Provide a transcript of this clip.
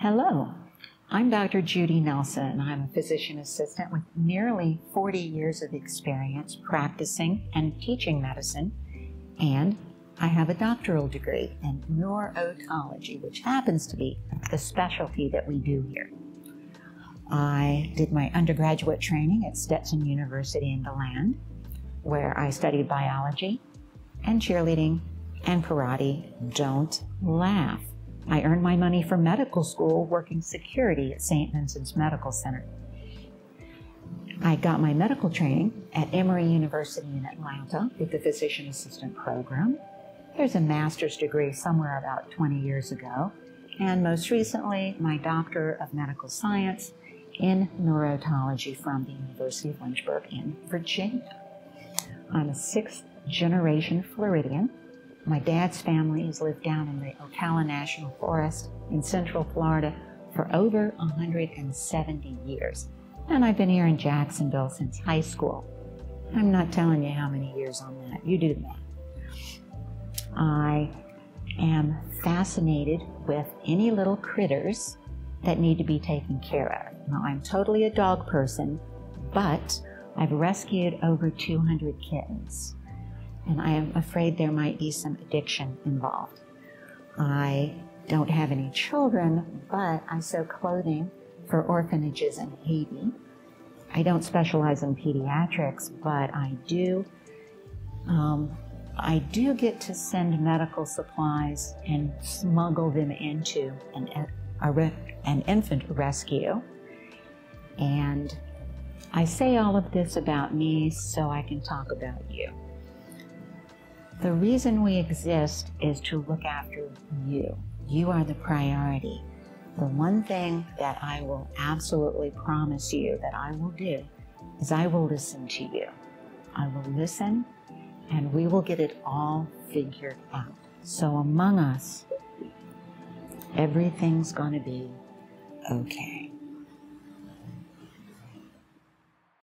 Hello, I'm Dr. Judy Nelson. I'm a physician assistant with nearly 40 years of experience practicing and teaching medicine, and I have a doctoral degree in neurotology, which happens to be the specialty that we do here. I did my undergraduate training at Stetson University in DeLand, where I studied biology and cheerleading and karate. Don't laugh. I earned my money from medical school working security at St. Vincent's Medical Center. I got my medical training at Emory University in Atlanta with the physician assistant program. There's a master's degree somewhere about 20 years ago. And most recently, my doctor of medical science in neurotology from the University of Lynchburg in Virginia. I'm a sixth generation Floridian my dad's family has lived down in the Ocala National Forest in Central Florida for over 170 years. And I've been here in Jacksonville since high school. I'm not telling you how many years on that. You do the math. I am fascinated with any little critters that need to be taken care of. Now, I'm totally a dog person, but I've rescued over 200 kittens and I am afraid there might be some addiction involved. I don't have any children, but I sew clothing for orphanages in Haiti. I don't specialize in pediatrics, but I do. Um, I do get to send medical supplies and smuggle them into an, a, an infant rescue. And I say all of this about me so I can talk about you. The reason we exist is to look after you. You are the priority. The one thing that I will absolutely promise you that I will do is I will listen to you. I will listen and we will get it all figured out. So among us, everything's going to be okay.